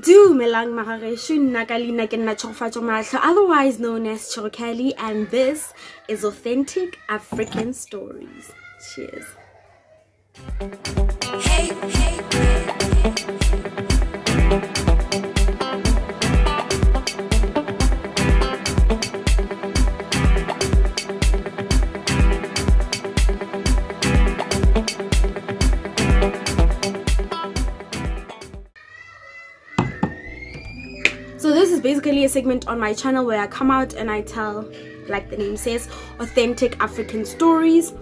Dumelang magagesho nna ka leina ke nna Tshegofatso otherwise known as Tshego Kelly and this is authentic African stories. Cheers. Basically a segment on my channel where I come out and I tell, like the name says, authentic African stories.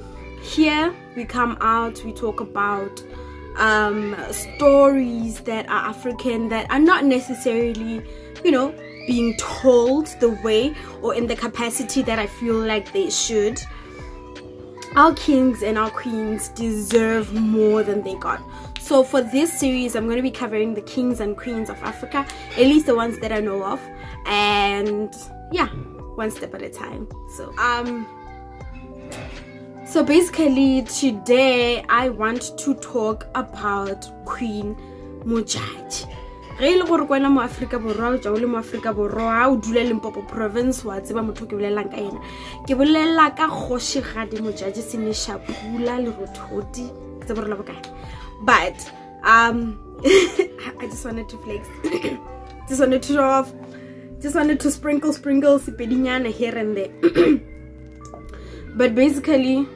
Here we come out, we talk about um, stories that are African that are not necessarily, you know, being told the way or in the capacity that I feel like they should. Our kings and our queens deserve more than they got. So for this series, I'm going to be covering the kings and queens of Africa, at least the ones that I know of, and yeah, one step at a time. So um, so basically today I want to talk about Queen Modjadji. ge e le gore kwena mo aforika borwa o ja o le mo aforika borwa o dula limpopo province wa tseba motho ke bolelang ka ena ke bolela ka kgošigadi modjadji seneša pula le rothodi ke tse borela bokae but um i just wanted to flex just wanted to show off just wanted to sprinkle sprinkle sepedinyana here and there. But basically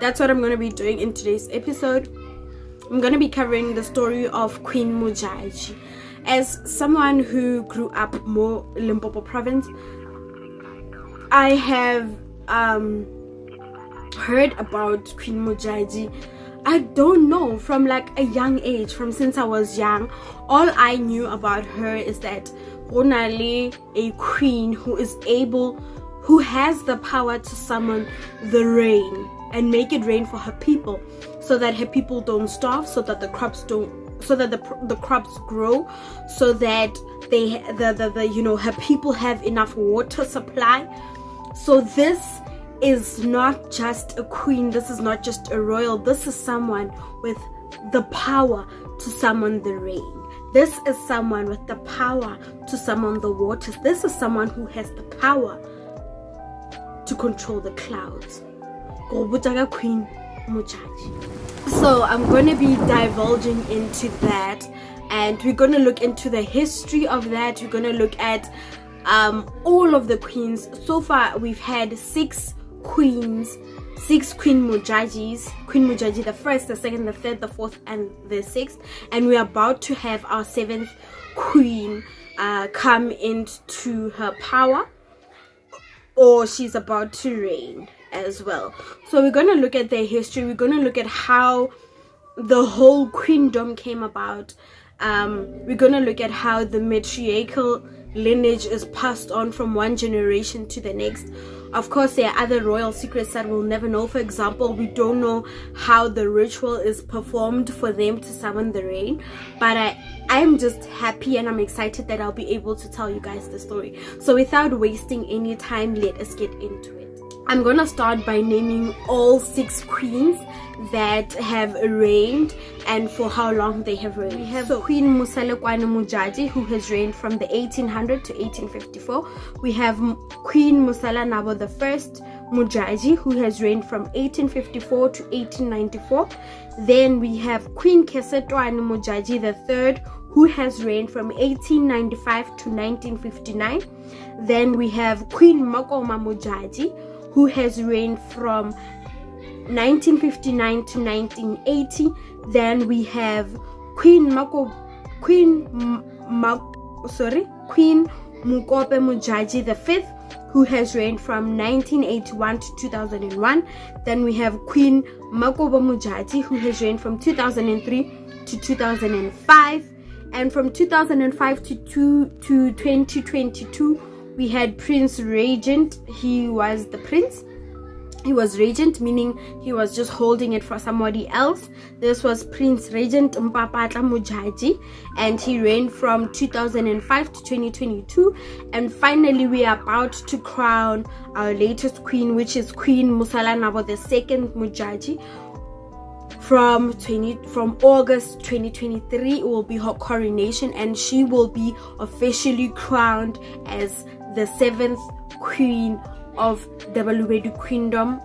that's what i'm going to be doing in today's episode. I'm going to be covering the story of queen modjadji as someone who grew up more limpopo province i have um heard about queen modjadji I don't know from like a young age, from since I was young, all I knew about her is that Ronali, a queen who is able, who has the power to summon the rain and make it rain for her people so that her people don't starve, so that the crops don't so that the the crops grow so that they the, the the you know her people have enough water supply. So this is not just a queen, this is not just a royal, this is someone with the power to summon the rain. This is someone with the power to summon the waters. This is someone who has the power to control the clouds. Queen Modjadji. So I'm going to be divulging into that and we're going to look into the history of that. We're going to look at um, all of the queens. So far we've had six queens six queen modjadjis. Queen modjadji the first the second the third the fourth and the sixth. And we're about to have our seventh queen uh, come into her power or she's about to reign as well. So we're going to look at their history. We're going to look at how the whole queendom came about. Um, we're going to look at how the matriarchal lineage is passed on from one generation to the next of course there are other royal secrets that we'll never know. For example we don't know how the ritual is performed for them to summon the rain. But i i'm just happy and i'm excited that i'll be able to tell you guys the story. So without wasting any time let us get into it I'm gonna start by naming all six queens that have reigned and for how long they have reigned. We have so, Queen Musalekwane Modjadji who has reigned from the 1800 to 1854. We have Queen Musala Nabo the first Modjadji who has reigned from 1854 to 1894. Then we have Queen Kesetwane Modjadji the third who has reigned from 1895 to 1959. Then we have Queen Makoma Modjadji who has reigned from 1959 to 1980. Then we have Queen Mako, Queen Ma, sorry, Queen Mukope Modjadji the fifth, who has reigned from 1981 to 2001. Then we have Queen Makobo Modjadji, who has reigned from 2003 to 2005. And from 2005 to, two, to 2022, we had Prince Regent. He was the prince. He was regent, meaning he was just holding it for somebody else. This was Prince Regent Mpapatla Modjadji, and he reigned from 2005 to 2022. And finally, we are about to crown our latest queen, which is Queen Musala Nabo, the second Modjadji, from 20 from August 2023 it will be her coronation and she will be officially crowned as the seventh queen of the Balobedu Kingdom.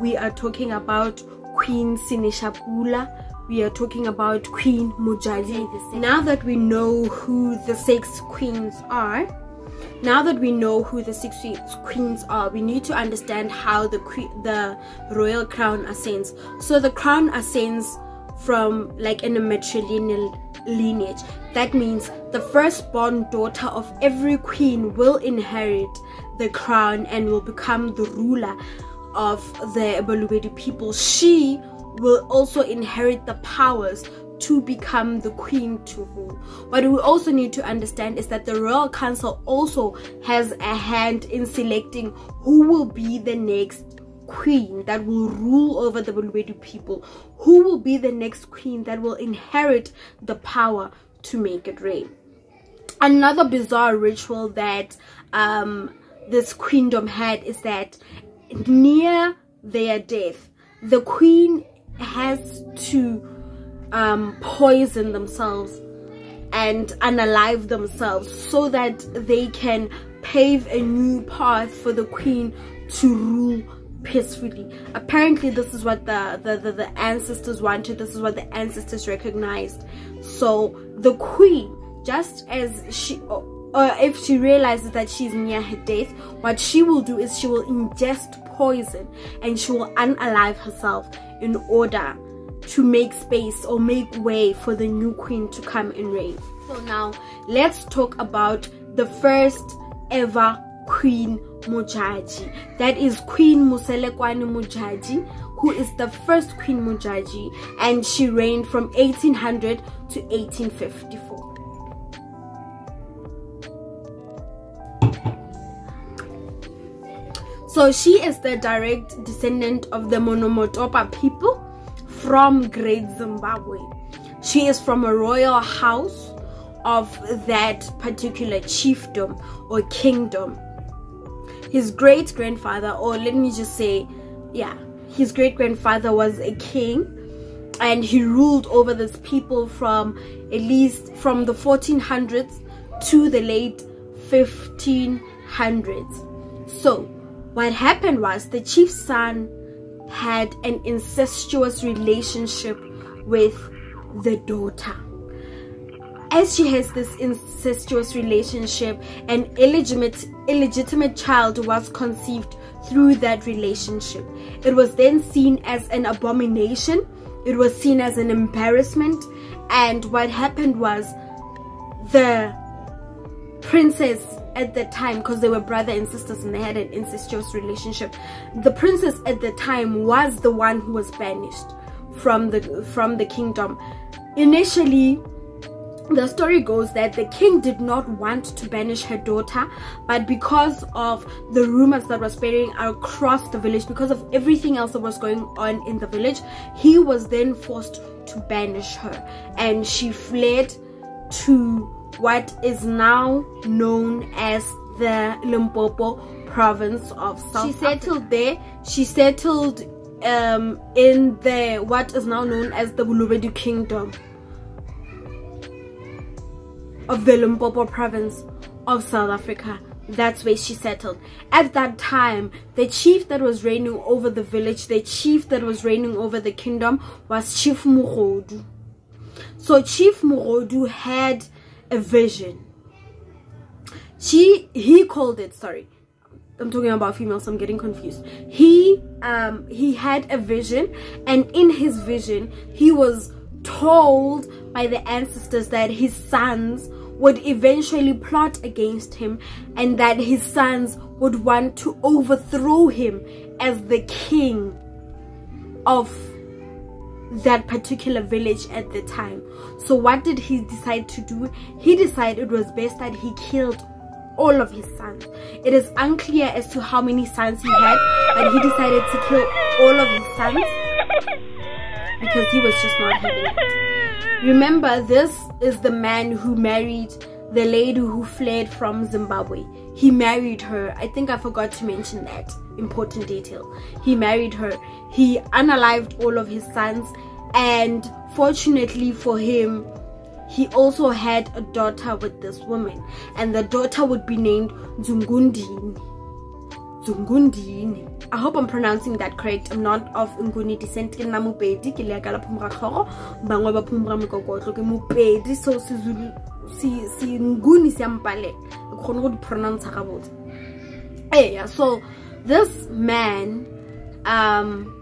We are talking about Queen Sinishapula. We are talking about Queen Modjadji. Now that we know who the six queens are, now that we know who the six queens are, we need to understand how the the royal crown ascends. So the crown ascends from like in a matrilineal lineage. That means the firstborn daughter of every queen will inherit the crown and will become the ruler of the Balobedu people. She will also inherit the powers to become the queen to rule. What we also need to understand is that the royal council also has a hand in selecting who will be the next queen that will rule over the Balobedu people, who will be the next queen that will inherit the power to make it rain. Another bizarre ritual that um, this queendom had is that near their death, the queen has to um, poison themselves and unalive themselves so that they can pave a new path for the queen to rule peacefully. Apparently this is what the, the the, the ancestors wanted. This is what the ancestors recognized so the queen just as she or if she realizes that she's near her death what she will do is she will ingest poison and she will unalive herself in order to make space or make way for the new queen to come and reign so now let's talk about the first ever queen Modjadji. That is Queen Muselekwane Modjadji, who is the first Queen Modjadji, and she reigned from 1800 to 1854. So she is the direct descendant of the Monomotapa people from Great Zimbabwe. She is from a royal house of that particular chiefdom or kingdom his great grandfather or let me just say yeah his great grandfather was a king and he ruled over this people from at least from the 1400s to the late 1500s so what happened was the chief's son had an incestuous relationship with the daughter. As she has this incestuous relationship an illegitimate illegitimate child was conceived through that relationship. It was then seen as an abomination. It was seen as an embarrassment. And what happened was the princess at the time because they were brother and sisters and they had an incestuous relationship the princess at the time was the one who was banished from the from the kingdom. Initially the story goes that the king did not want to banish her daughter but because of the rumors that were spreading across the village because of everything else that was going on in the village he was then forced to banish her and she fled to what is now known as the Limpopo province of South Africa. She settled Africa. there she settled um, in the what is now known as the Balobedu kingdom of the Limpopo province of South Africa. That's where she settled. At that time, the chief that was reigning over the village, the chief that was reigning over the kingdom was Chief Mugodu. So Chief Mugodu had a vision. She, he called it, sorry, I'm talking about females, so I'm getting confused. He, um, he had a vision and in his vision, he was told by the ancestors that his sons would eventually plot against him and that his sons would want to overthrow him as the king of that particular village at the time. So what did he decide to do? He decided it was best that he killed all of his sons. It is unclear as to how many sons he had, but he decided to kill all of his sons because he was just not having it. Remember, this is the man who married the lady who fled from Zimbabwe. He married her. I think I forgot to mention that important detail. He married her. He unalived all of his sons and fortunately for him he also had a daughter with this woman and the daughter would be named Zungundini Zungundini. I hope I'm pronouncing that correct. I'm not of Nguni descent. Ke nna Mopedi ke le ka la phumra tlhogo bangwe ba phumra mekokotlo ke Mopedi so se Zulu si si Nguni se ampale ke kgone go di pronounce eh yeah so this man um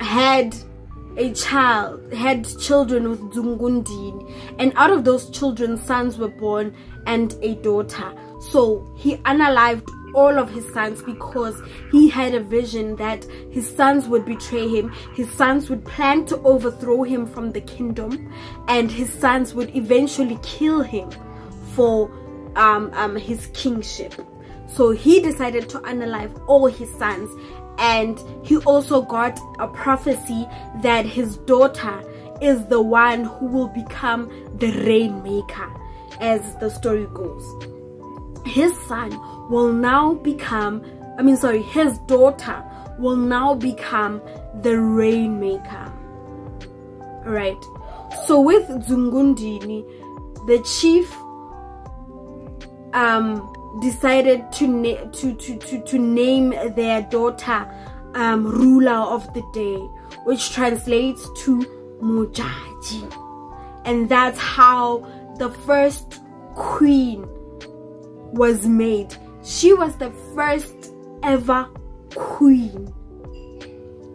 had a child had children with Zungundini and out of those children sons were born and a daughter so he unalived all of his sons because he had a vision that his sons would betray him. His sons would plan to overthrow him from the kingdom and his sons would eventually kill him for um, um, his kingship. So he decided to unalive all his sons and he also got a prophecy that his daughter is the one who will become the rainmaker as the story goes his son will now become i mean sorry his daughter will now become the rainmaker. Right so with zungundini the chief um decided to to, to to to name their daughter um ruler of the day which translates to modjadji. And that's how the first queen was made. She was the first ever queen.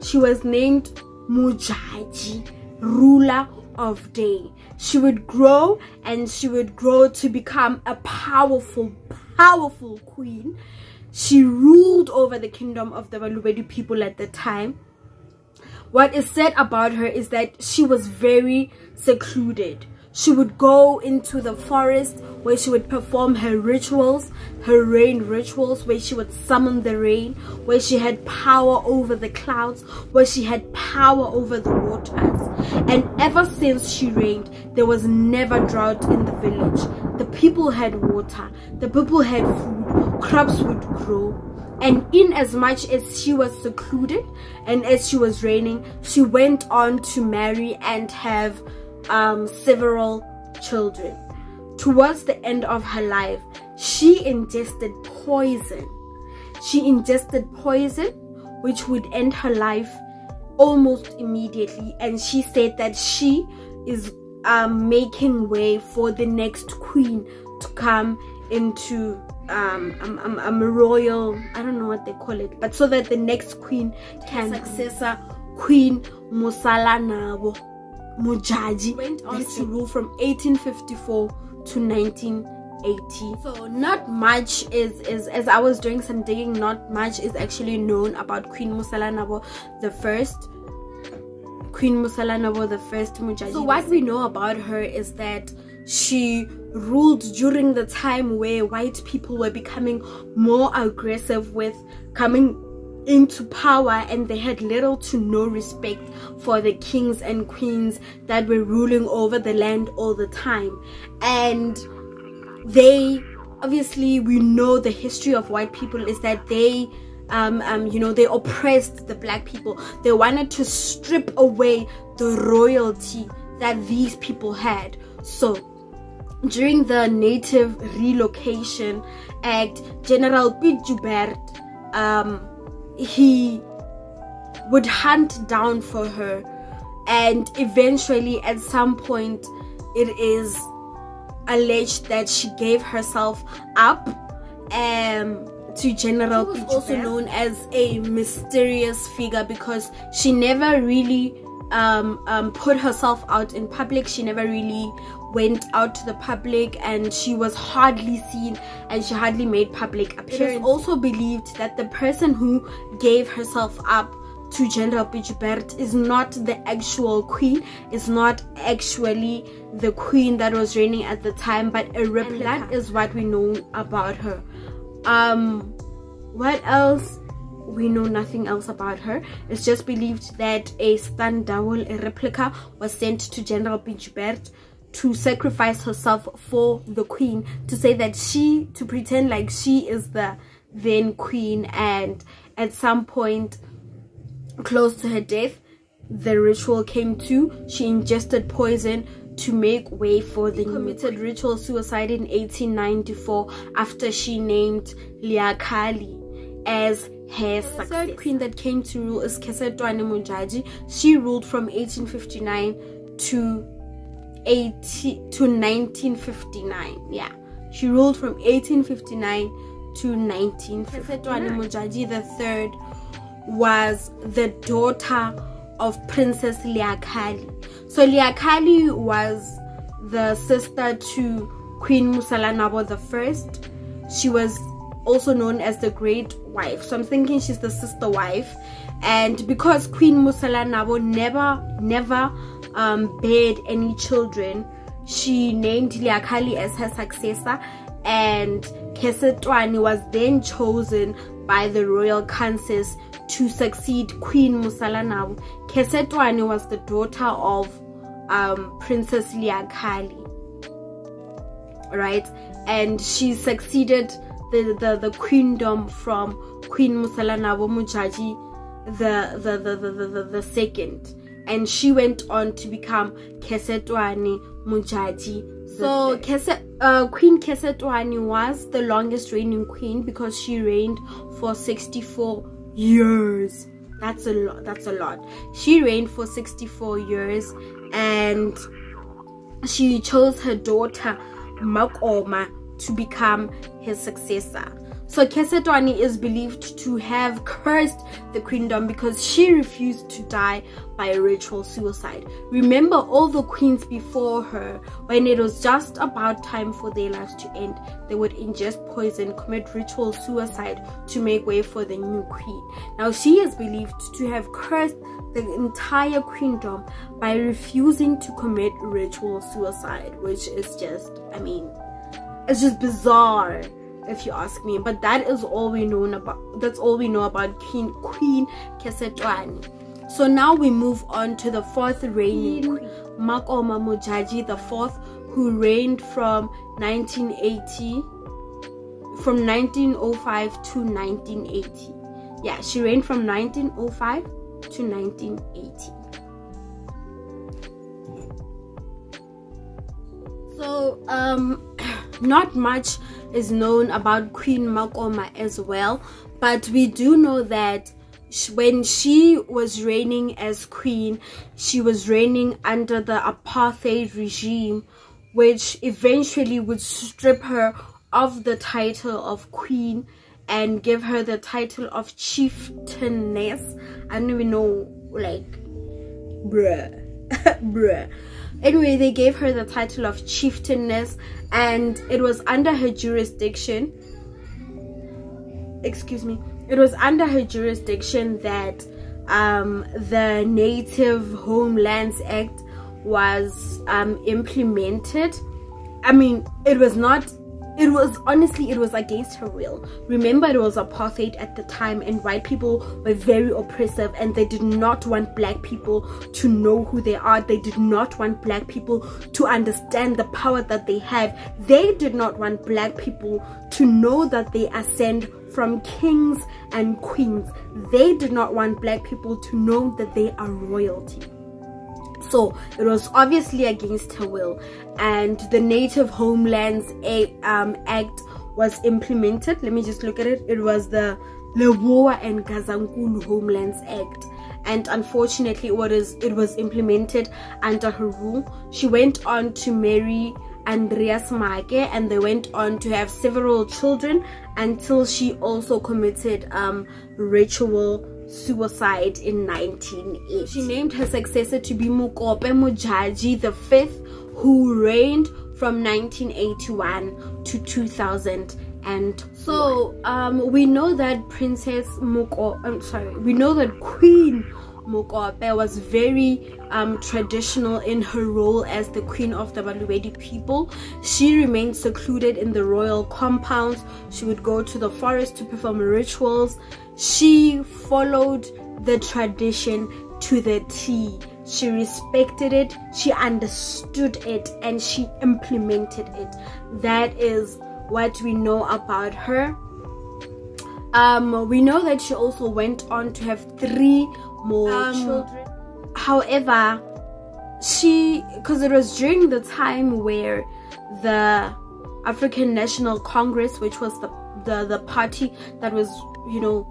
She was named modjadji ruler of day. She would grow and she would grow to become a powerful powerful queen. She ruled over the kingdom of the Balobedu people at the time. What is said about her is that she was very secluded she would go into the forest where she would perform her rituals, her rain rituals, where she would summon the rain, where she had power over the clouds, where she had power over the waters. And ever since she reigned, there was never drought in the village. The people had water, the people had food, crops would grow. And in as much as she was secluded and as she was reigning, she went on to marry and have um, several children. Towards the end of her life, she ingested poison. She ingested poison, which would end her life almost immediately. And she said that she is um, making way for the next queen to come into um, um, um, um, a royal, I don't know what they call it, but so that the next queen can successor Queen Musala Nabo. Modjadji went on to rule from 1854 to 1980. So not much is, is as I was doing some digging, not much is actually known about Queen Musalanabo the first. Queen Musalanabo the first Modjadji. So what we know about her is that she ruled during the time where white people were becoming more aggressive with coming into power and they had little to no respect for the kings and queens that were ruling over the land all the time. And they obviously we know the history of white people is that they um, um, you know they oppressed the black people. They wanted to strip away the royalty that these people had. So during the native relocation act general Piet Joubert um, he would hunt down for her. And eventually at some point it is alleged that she gave herself up um to general also known as a mysterious figure because she never really um, um, put herself out in public she never really went out to the public and she was hardly seen and she hardly made public appearance. It is also believed that the person who gave herself up to General Piet Joubert is not the actual queen, is not actually the queen that was reigning at the time, but a replica. And that is what we know about her. Um, what else? We know nothing else about her. It's just believed that a stand double, a replica, was sent to General Piet Joubert to sacrifice herself for the queen to say that she to pretend like she is the then queen and at some point close to her death the ritual came to. She ingested poison to make way for the committed ritual suicide in 1894 after she named Liakali as her successor. The third queen that came to rule is Kesetwane Modjadji. She ruled from 1859 to 80 to 1959. Yeah, she ruled from 1859 to 1959. Modjadji the third was the daughter of Princess Liakali. So Liakali was the sister to Queen Musalanabo the first. She was also known as the great wife. So I'm thinking she's the sister wife. And because Queen Musalanabo never, never um, bared any children, she named Liakali as her successor. And Kesetwani was then chosen by the royal councils to succeed Queen Musalanabo. Kesetwani was the daughter of um, Princess Liakali, right? And she succeeded the, the, the queendom from Queen Musalanabo Modjadji the, the, the, the, the, the, second. And she went on to become Kesetwani Modjadji so Kese, uh, Queen Kesetwani was the longest reigning queen because she reigned for 64 years. That's a lot. That's a lot. She reigned for 64 years and she chose her daughter Makoma to become his successor. So Kesetwani is believed to have cursed the queendom because she refused to die by a ritual suicide. Remember all the queens before her, when it was just about time for their lives to end, they would ingest poison, commit ritual suicide to make way for the new queen. Now she is believed to have cursed the entire queendom by refusing to commit ritual suicide, which is just, I mean, it's just bizarre if you ask me. But that is all we know about that's all we know about queen queen kesetwani so now we move on to the fourth reigning makoma modjadji the fourth who reigned from 1980 from 1905 to 1980 yeah she reigned from 1905 to 1980 so um not much is known about Queen Makoma as well, but we do know that when she was reigning as queen, she was reigning under the apartheid regime, which eventually would strip her of the title of queen and give her the title of chieftainess. I don't even know, like, bruh, bruh. Anyway, they gave her the title of chieftainess and it was under her jurisdiction. Excuse me. It was under her jurisdiction that um, the Native Homelands Act was um, implemented. I mean, it was not it was honestly it was against her will. Remember it was apartheid at the time and white people were very oppressive and they did not want black people to know who they are. They did not want black people to understand the power that they have. They did not want black people to know that they ascend from kings and queens. They did not want black people to know that they are royalty so it was obviously against her will. And the native homelands um, act was implemented. Let me just look at it. It was the Lebowa and Gazankulu Homelands Act. And unfortunately it was it was implemented under her rule. She went on to marry Andreas Make and they went on to have several children until she also committed um, ritual suicide in 1980. She named her successor to be Mukope Modjadji the fifth, who reigned from 1981 to 2000 and so um, we know that princess Muko I'm sorry we know that queen Mukope was very um, traditional in her role as the queen of the Balobedu people. She remained secluded in the royal compounds. She would go to the forest to perform rituals. She followed the tradition to the T. She respected it, she understood it, and she implemented it. That is what we know about her. Um, we know that she also went on to have three more um, children. however she because it was during the time where the african national congress which was the the, the party that was you know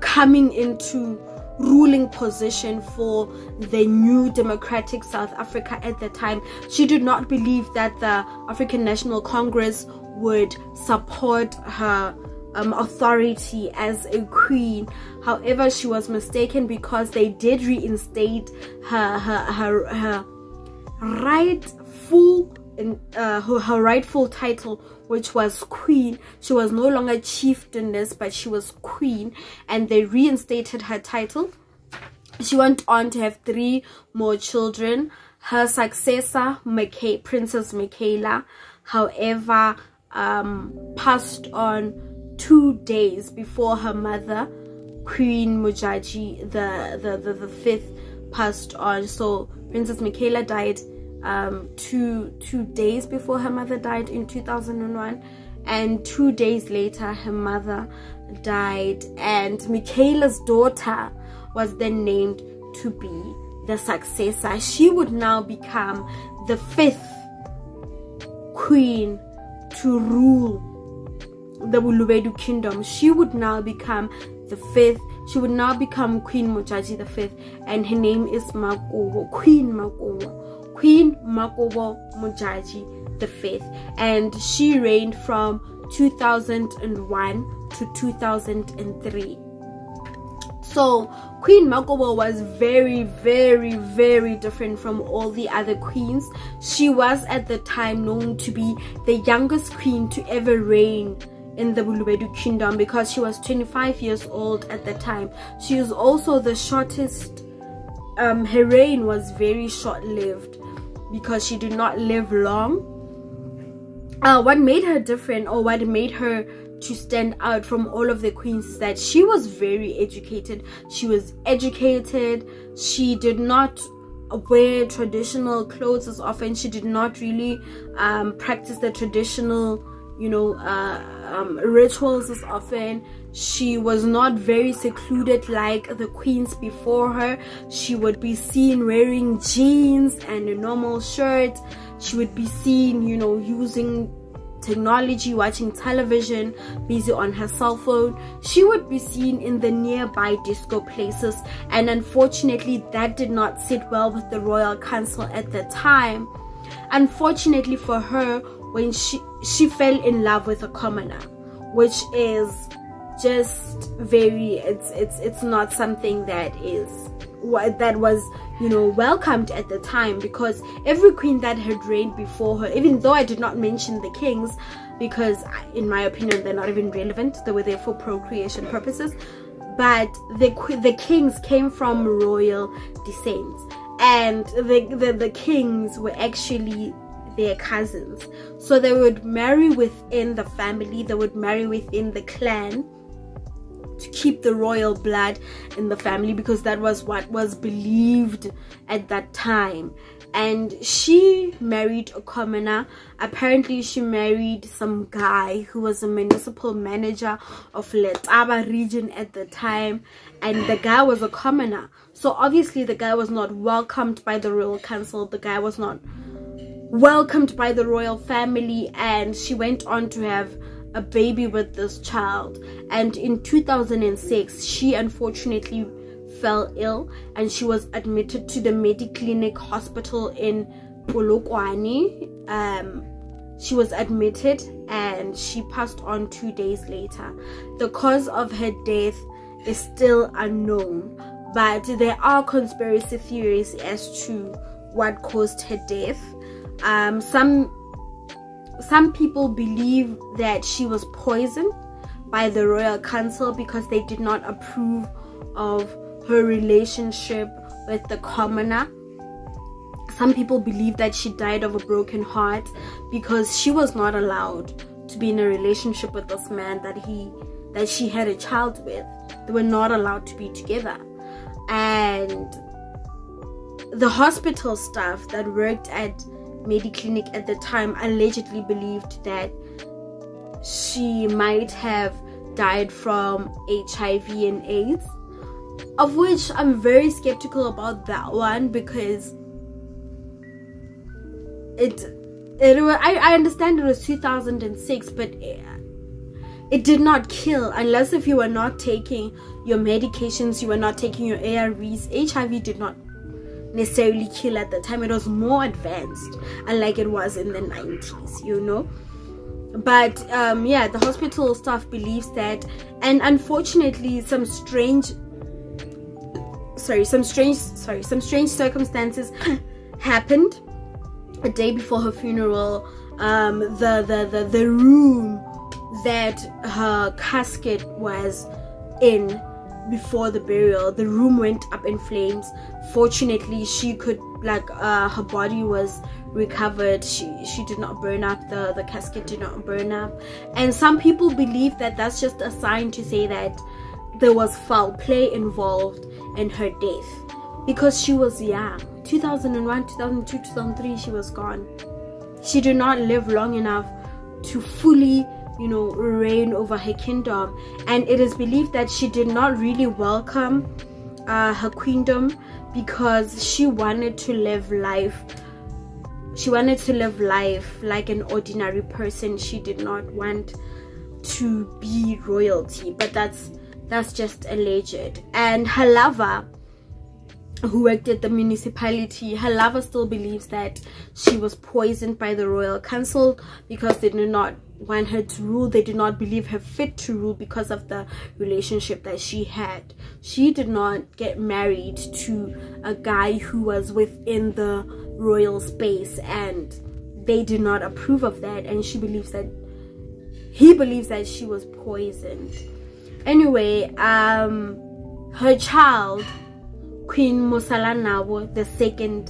coming into ruling position for the new democratic south africa at the time she did not believe that the african national congress would support her um, authority as a queen. However, she was mistaken because they did reinstate her her her, her rightful uh, her, her rightful title which was queen. She was no longer chieftainess but she was queen and they reinstated her title. She went on to have three more children her successor McKay, princess michaela. However um, passed on two days before her mother, Queen Modjadji, the, the, the, the fifth, passed on. So Princess Michaela died um, two, two days before her mother died in 2001. And two days later, her mother died. And Michaela's daughter was then named to be the successor. She would now become the fifth queen to rule the Balobedu kingdom, she would now become the fifth. She would now become Queen Modjadji the fifth, and her name is Makobo, Queen Makobo, Queen Makobo Modjadji the fifth, and she reigned from 2001 to 2003. So Queen Makobo was very, very, very different from all the other queens. She was at the time known to be the youngest queen to ever reign in the Balobedu kingdom because she was 25 years old at the time. She is also the shortest, um, her reign was very short-lived because she did not live long. Uh, what made her different or what made her to stand out from all of the queens is that she was very educated. She was educated. She did not wear traditional clothes as often. She did not really um, practice the traditional you know uh, um, rituals as often she was not very secluded like the queens before her. She would be seen wearing jeans and a normal shirt. She would be seen you know using technology watching television busy on her cell phone. She would be seen in the nearby disco places. And unfortunately that did not sit well with the royal council at the time. Unfortunately for her when she she fell in love with a commoner which is just very it's it's it's not something that is what that was you know welcomed at the time because every queen that had reigned before her even though i did not mention the kings because in my opinion they're not even relevant they were there for procreation purposes but the the kings came from royal descent. And the, the the kings were actually their cousins. So they would marry within the family, they would marry within the clan to keep the royal blood in the family because that was what was believed at that time. And she married a commoner. Apparently, she married some guy who was a municipal manager of Letaba region at the time. And the guy was a commoner. So obviously, the guy was not welcomed by the royal council. The guy was not welcomed by the royal family and she went on to have a baby with this child. And in 2006 she unfortunately fell ill and she was admitted to the Mediclinic hospital in Polokwane. Um, she was admitted and she passed on two days later. The cause of her death is still unknown but there are conspiracy theories as to what caused her death um, some some people believe that she was poisoned by the royal council because they did not approve of her relationship with the commoner. Some people believe that she died of a broken heart because she was not allowed to be in a relationship with this man that he that she had a child with. They were not allowed to be together. And the hospital staff that worked at Mediclinic at the time allegedly believed that she might have died from HIV and AIDS. of which I'm very skeptical about that one because it it I, I understand it was 2006 but it, it did not kill unless if you were not taking your medications you were not taking your ARVs HIV did not necessarily kill at the time. It was more advanced unlike it was in the 90s you know? But um yeah the hospital staff believes that and unfortunately some strange sorry some strange sorry some strange circumstances happened a day before her funeral. Um the the the, the room that her casket was in before the burial the room went up in flames fortunately she could like uh her body was recovered. She she did not burn up. The the casket did not burn up. And some people believe that that's just a sign to say that there was foul play involved in her death. Because she was young. 2001 2002 2003 she was gone. She did not live long enough to fully you know reign over her kingdom. And it is believed that she did not really welcome uh, her queendom because she wanted to live life she wanted to live life like an ordinary person. She did not want to be royalty but that's that's just alleged. And her lover who worked at the municipality her lover still believes that she was poisoned by the royal council because they did not want her to rule they did not believe her fit to rule because of the relationship that she had. She did not get married to a guy who was within the royal space and they did not approve of that and she believes that he believes that she was poisoned. Anyway um her child queen musalanabo the second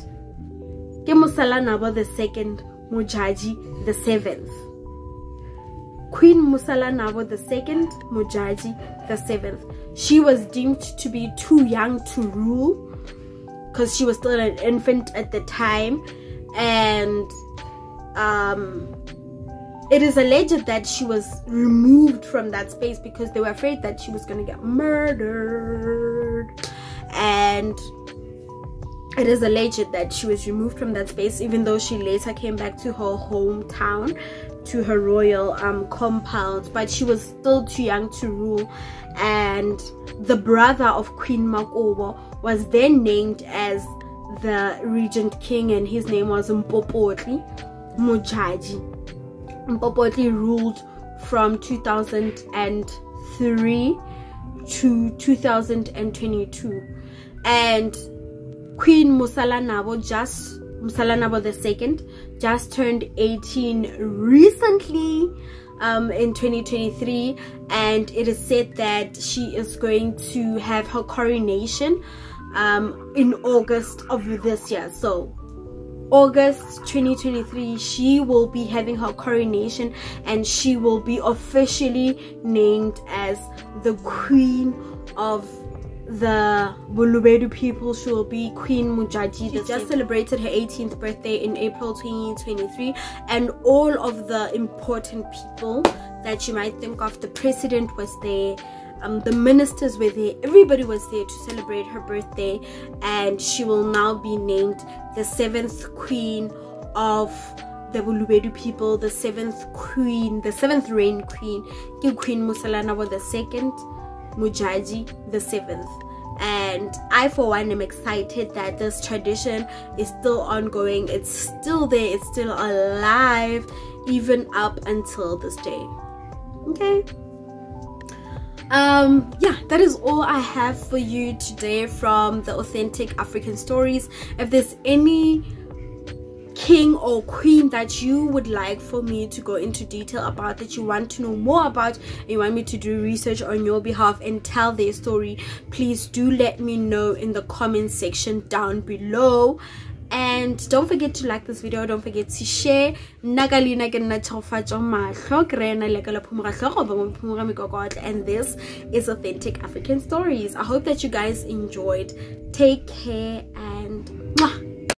ke musalanabo the second modjadji the seventh queen the second modjadji the seventh. She was deemed to be too young to rule because she was still an infant at the time. And um it is alleged that she was removed from that space because they were afraid that she was going to get murdered. And it is alleged that she was removed from that space even though she later came back to her hometown to her royal um, compound but she was still too young to rule. And the brother of queen makobo was then named as the regent king and his name was mpopotli modjadji mpopotli ruled from 2003 to 2022 and queen musalanabo just musalanabo the second just turned 18 recently um, in 2023 and it is said that she is going to have her coronation um, in august of this year. So August 2023, she will be having her coronation and she will be officially named as the Queen of the Balobedu people. She will be Queen Modjadji. She just celebrated her 18th birthday in April 2023, and all of the important people that you might think of, the president was there. Um, the ministers were there everybody was there to celebrate her birthday and she will now be named the seventh queen of the Balobedu people the seventh queen the seventh reign queen queen musalanabo the second modjadji the seventh. And i for one am excited that this tradition is still ongoing. It's still there. It's still alive even up until this day. Okay? Um yeah that is all i have for you today from the authentic african stories. If there's any king or queen that you would like for me to go into detail about that you want to know more about and you want me to do research on your behalf and tell their story please do let me know in the comment section down below. And don't forget to like this video. Don't forget to share. Mekokotlo. And this is authentic african stories. I hope that you guys enjoyed. Take care and mwah.